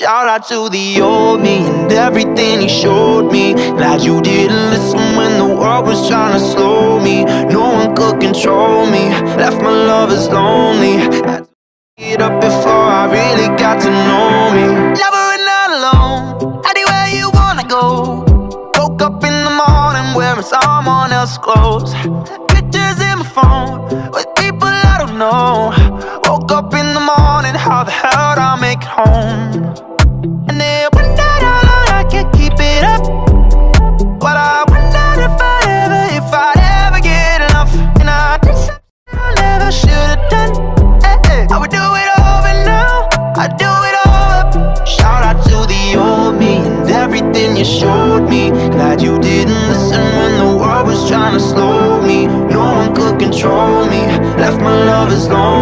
Shout out to the old me and everything he showed me. Glad you didn't listen when the world was trying to slow me. No one could control me. Left my lovers lonely. Had to get up before I really got to know me. Never and not alone. Anywhere you wanna go. Woke up in the morning wearing someone else's clothes. Pictures in my phone with people I don't know. Woke up in the morning, how the everything you showed me. Glad you didn't listen when the world was trying to slow me. No one could control me. Left my lovers lonely.